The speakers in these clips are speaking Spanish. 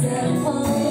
cell phone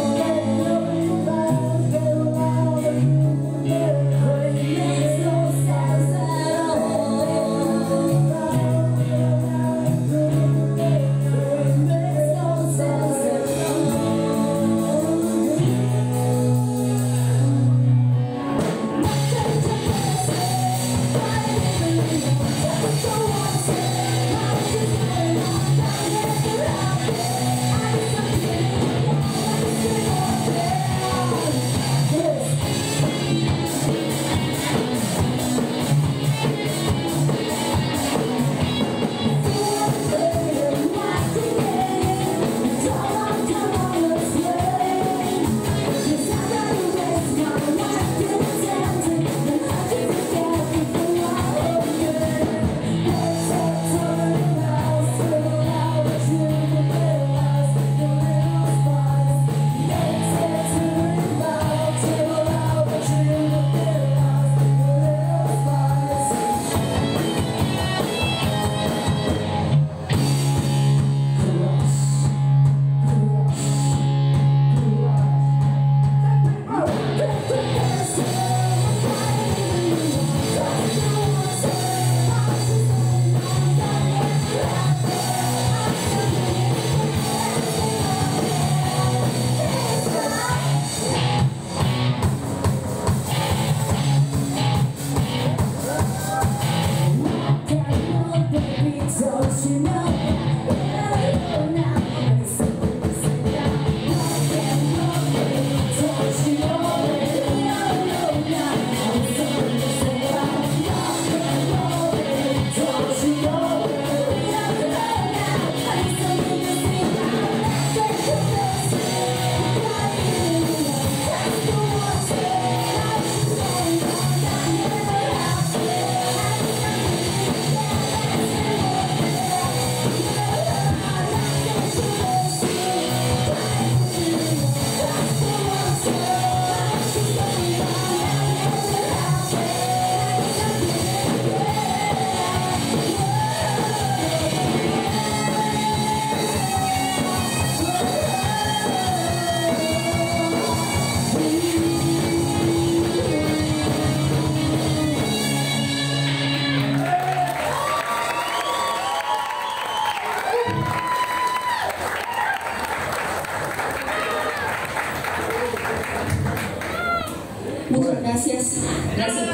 Gracias.